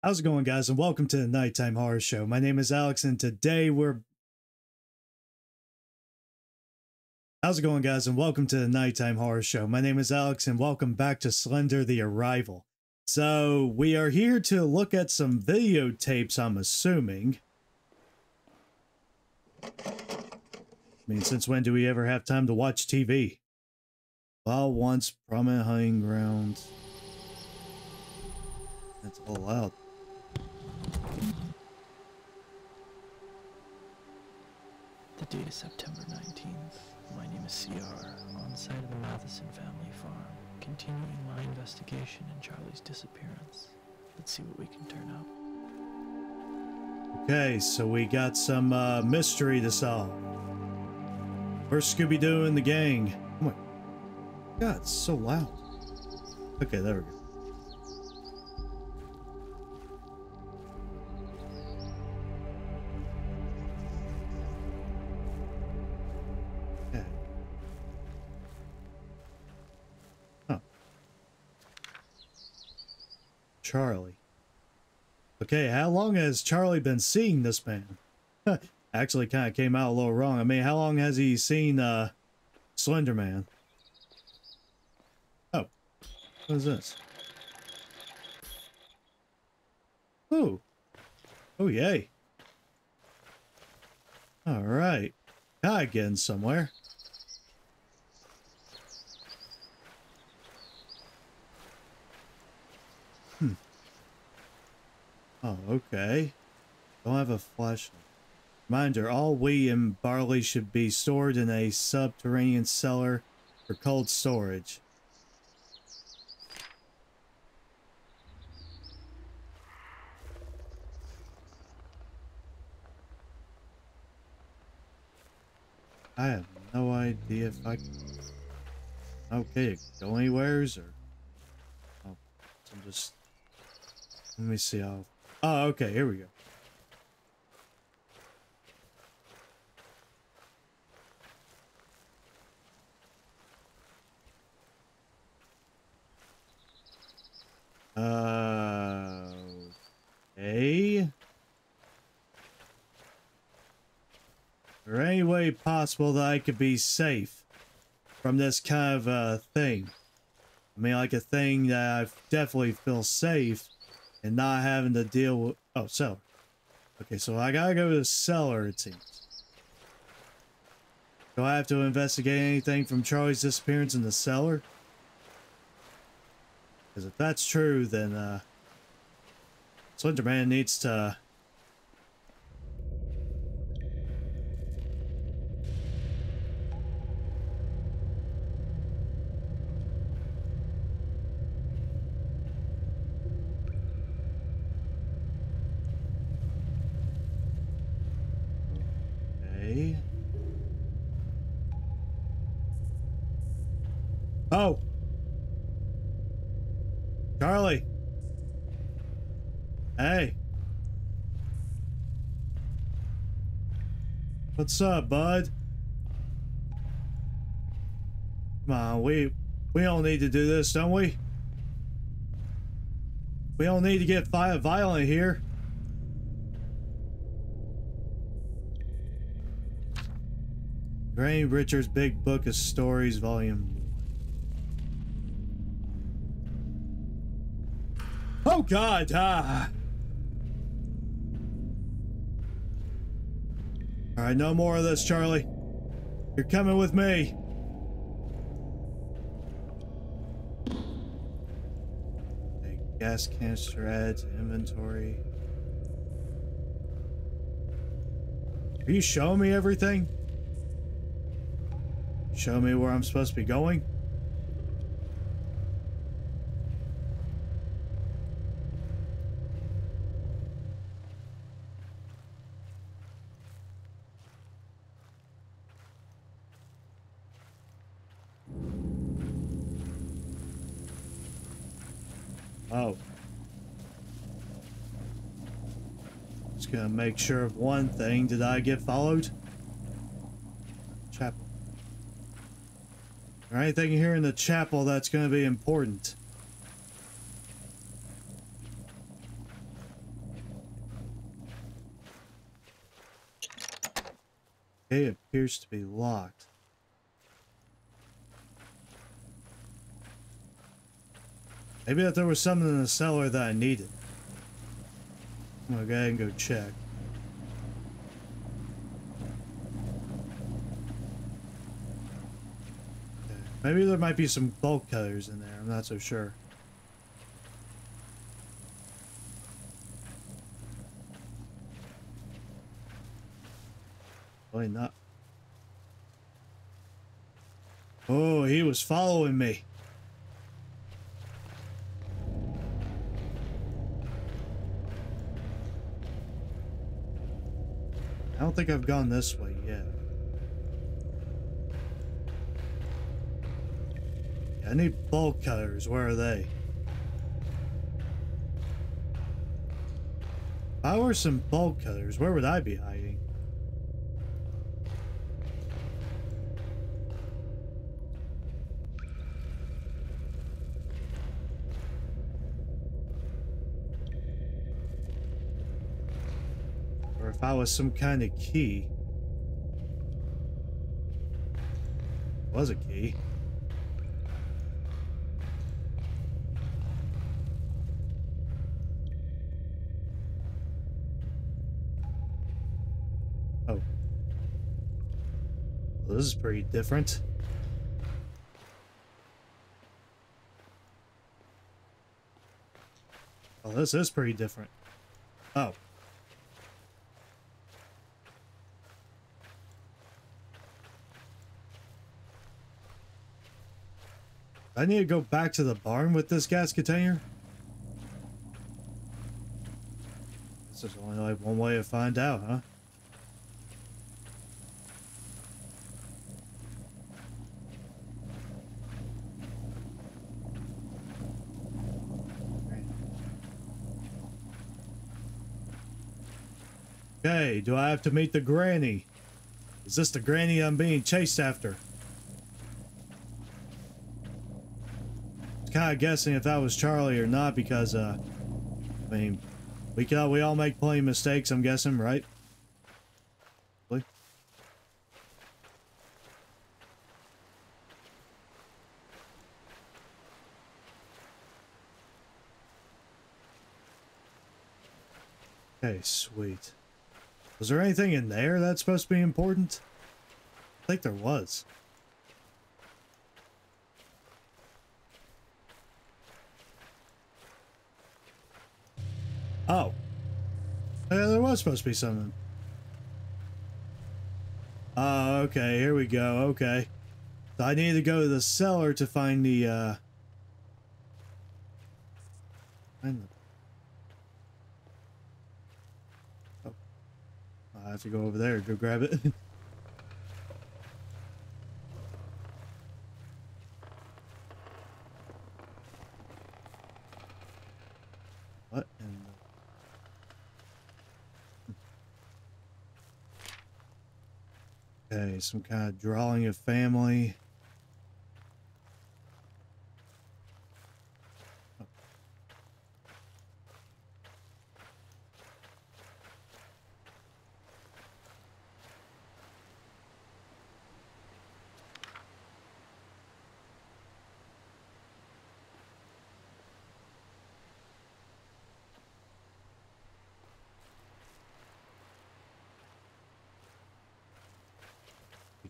How's it going, guys? And welcome to the Nighttime Horror Show. My name is Alex, and today we're. How's it going, guys? And welcome to the Nighttime Horror Show. My name is Alex, and welcome back to Slender the Arrival. So, we are here to look at some videotapes, I'm assuming. I mean, since when do we ever have time to watch TV? Well, once, prominent hunting grounds. That's all loud. The date is September 19th. My name is CR, on site of the Matheson family farm, continuing my investigation in Charlie's disappearance. Let's see what we can turn up. Okay, so we got some uh, mystery to solve. Where's Scooby-Doo and the gang? Oh my god, it's so loud. Okay, there we go. Charlie. Okay, how long has Charlie been seeing this man? Actually, kind of came out a little wrong. I mean, how long has he seen uh, Slender Man? Oh, what is this? Ooh. Oh, yay. All right. Guy getting somewhere. Oh, okay. Don't have a flashlight. Reminder, all wheat and barley should be stored in a subterranean cellar for cold storage. I have no idea if I can... Okay, go anywheres or... Oh, I'm just... Let me see how... Oh, okay, here we go. Uh, okay. There any way possible that I could be safe from this kind of uh, thing? I mean, like a thing that I definitely feel safe and not having to deal with... Oh, cellar. Okay, so I gotta go to the cellar, it seems. Do I have to investigate anything from Charlie's disappearance in the cellar? Because if that's true, then, uh... Slenderman needs to... Okay. Oh! Charlie! Hey! What's up, bud? Come on, we we don't need to do this, don't we? We don't need to get violent here. Granny Richards' Big Book of Stories, Volume Oh God! Ah. All right, no more of this, Charlie. You're coming with me. Okay, gas canister adds inventory. Are you showing me everything? Show me where I'm supposed to be going? make sure of one thing. Did I get followed? Chapel. Or anything here in the chapel that's going to be important. Okay, it appears to be locked. Maybe that there was something in the cellar that I needed. I'm gonna go ahead and go check. Maybe there might be some bolt cutters in there. I'm not so sure. Probably not. Oh, he was following me. I don't think I've gone this way yet. I need bolt cutters. Where are they? If I were some bolt cutters, where would I be hiding? Or if I was some kind of key. Was a key. This is pretty different. Oh, this is pretty different. Oh. I need to go back to the barn with this gas container? This is only like one way to find out, huh? Okay, do I have to meet the granny? Is this the granny I'm being chased after? kind of guessing if that was Charlie or not because, uh, I mean, we can, we all make plenty of mistakes, I'm guessing, right? Okay, sweet. Was there anything in there that's supposed to be important? I think there was. Oh. Yeah, there was supposed to be something. Oh, okay, here we go, okay. So I need to go to the cellar to find the, uh... Find the... I have to go over there go grab it. what in the... Okay, some kind of drawing of family.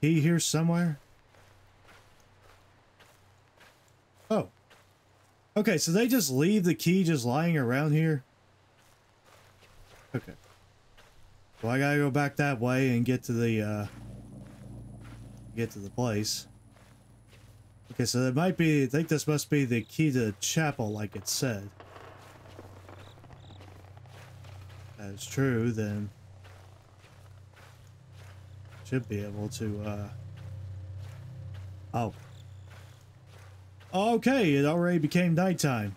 Key here somewhere? Oh. Okay, so they just leave the key just lying around here? Okay. Well, I gotta go back that way and get to the, uh... Get to the place. Okay, so that might be... I think this must be the key to the chapel, like it said. That's true, then... Should be able to, uh... Oh. Okay, it already became nighttime.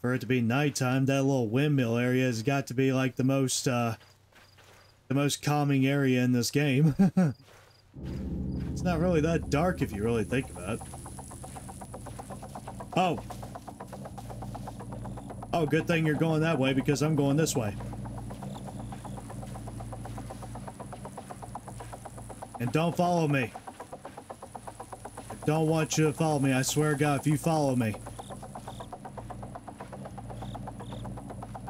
For it to be nighttime, that little windmill area has got to be like the most, uh... The most calming area in this game. it's not really that dark if you really think about it. Oh. Oh, good thing you're going that way because I'm going this way. And don't follow me. I don't want you to follow me. I swear to God, if you follow me.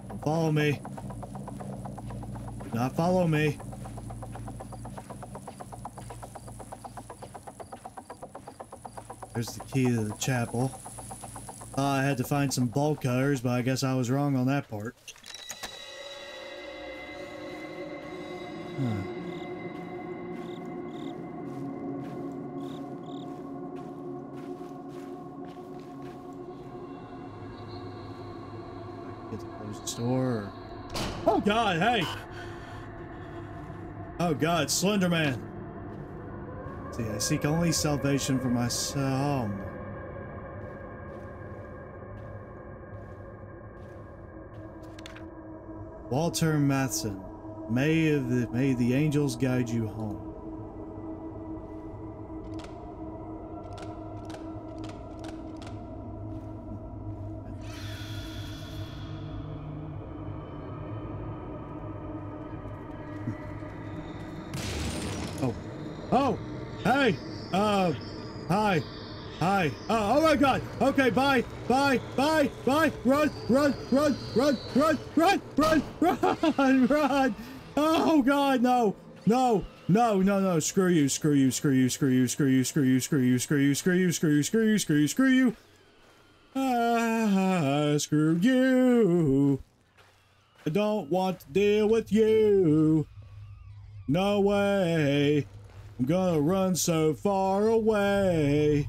Don't follow me. Do not follow me. There's the key to the chapel. Uh, I had to find some bolt cutters, but I guess I was wrong on that part. Oh God, Slender Man. See, I seek only salvation for myself. Walter Matson, may the may the angels guide you home. Oh, oh God. Okay, bye, bye, bye, bye. Run, run, run, run, run, run, run, run, run. Oh God, no, no, no, no, no. Screw you, screw you, screw you, screw you, screw you, screw you, screw you, screw you, screw you, screw you, screw you, screw you, screw you. Ah, screw you. I don't want to deal with you. No way. I'm gonna run so far away.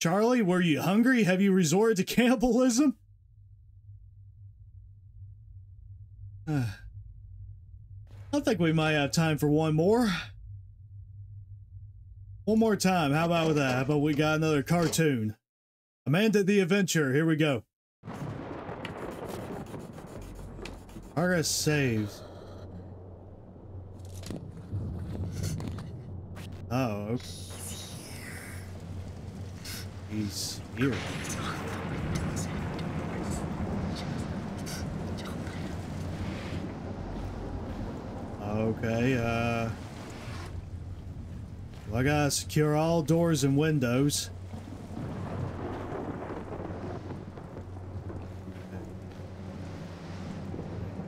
Charlie, were you hungry? Have you resorted to cannibalism? I think we might have time for one more. One more time. How about that? How about we got another cartoon? Amanda the Adventure. Here we go. Progress saves. Oh, okay. He's here. Okay, uh... well, I gotta secure all doors and windows.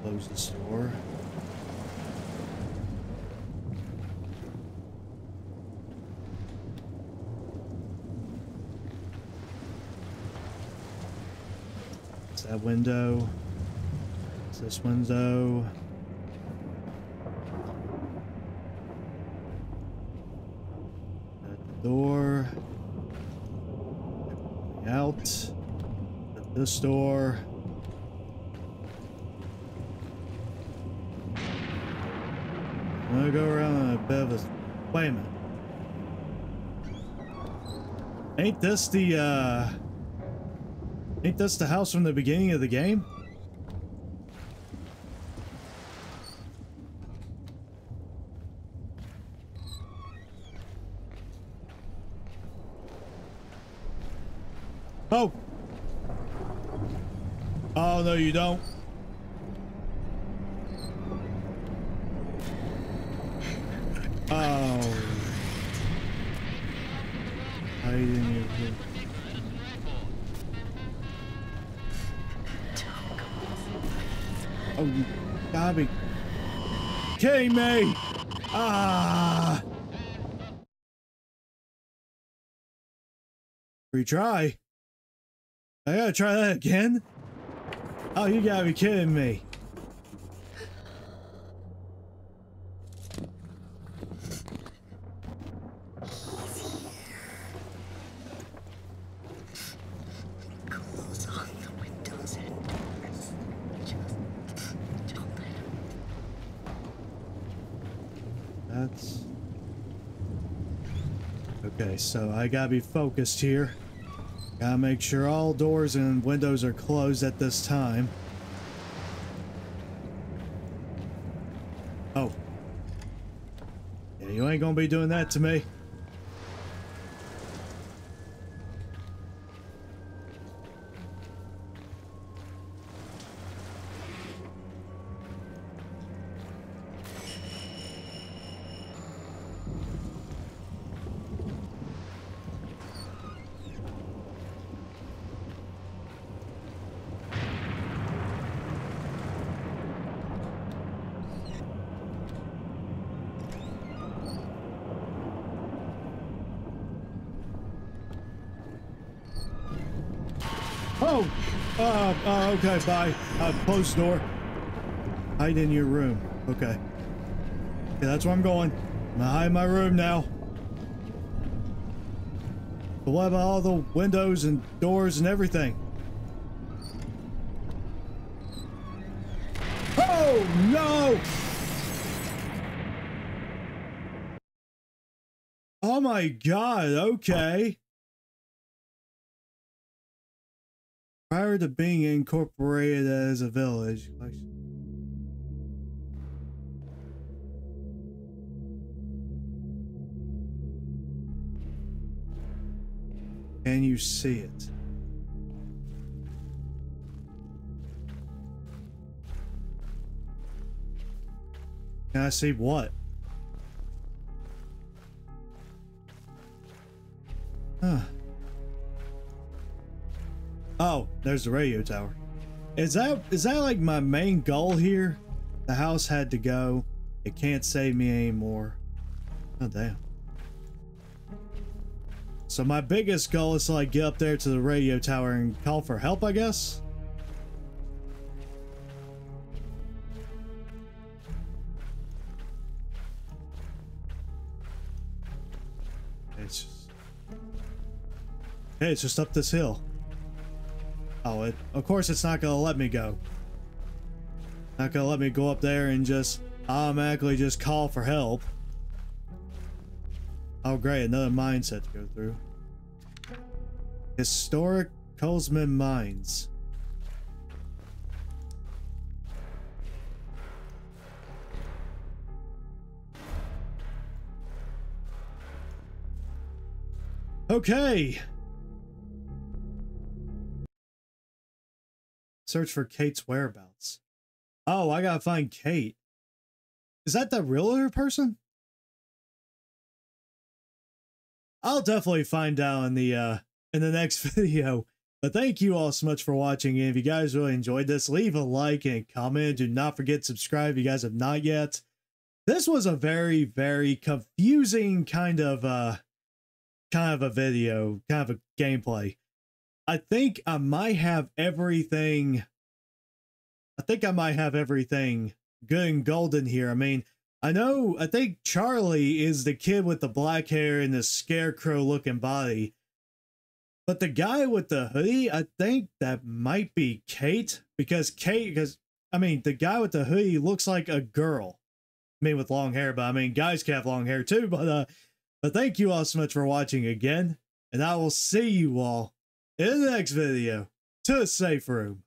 Close this door. That window. It's this window. At the door. Out. At this door. I'm gonna go around a bit of a. Wait a minute. Ain't this the, uh. Ain't this the house from the beginning of the game? Oh! Oh, no, you don't. Oh. Oh, you gotta be kidding me! Ah! Retry? I gotta try that again? Oh, you gotta be kidding me. That's... Okay, so I gotta be focused here. Gotta make sure all doors and windows are closed at this time. Oh. Yeah, you ain't gonna be doing that to me. Uh, uh, okay, bye. Uh, close door. Hide in your room. Okay. Okay, that's where I'm going. I'm gonna hide in my room now. But what about all the windows and doors and everything? Oh, no! Oh my god, okay. Prior to being incorporated as a village. Can you see it? Can I see what? Oh, there's the radio tower. Is that is that like my main goal here? The house had to go. It can't save me anymore. Oh damn. So my biggest goal is to like get up there to the radio tower and call for help, I guess? It's just... Hey, it's just up this hill. Oh, it, of course it's not gonna let me go. Not gonna let me go up there and just automatically just call for help. Oh great, another mindset to go through. Historic Colesman Mines. Okay. Search for Kate's whereabouts. Oh, I gotta find Kate. Is that the realtor person? I'll definitely find out in the uh in the next video. But thank you all so much for watching. And if you guys really enjoyed this, leave a like and comment. Do not forget subscribe if you guys have not yet. This was a very, very confusing kind of uh kind of a video, kind of a gameplay. I think I might have everything. I think I might have everything good and golden here. I mean, I know, I think Charlie is the kid with the black hair and the scarecrow looking body. But the guy with the hoodie, I think that might be Kate because Kate, because I mean, the guy with the hoodie looks like a girl. I mean, with long hair, but I mean, guys can have long hair too. But, uh, but thank you all so much for watching again, and I will see you all in the next video to a safe room.